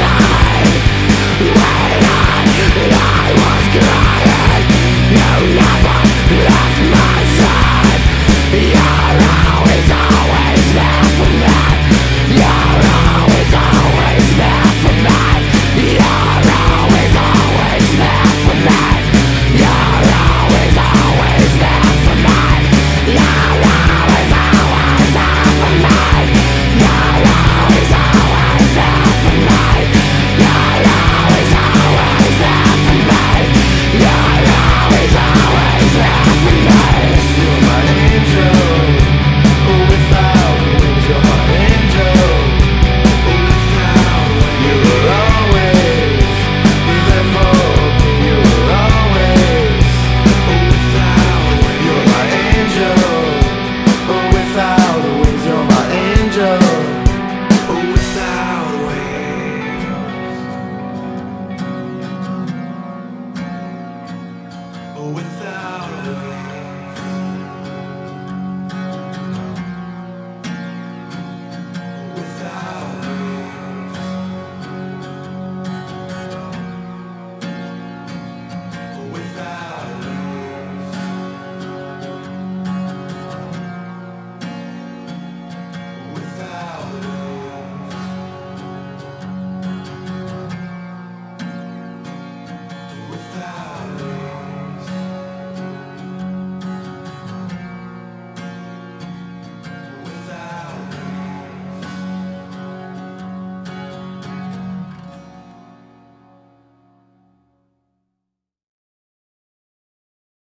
I was crying You never left my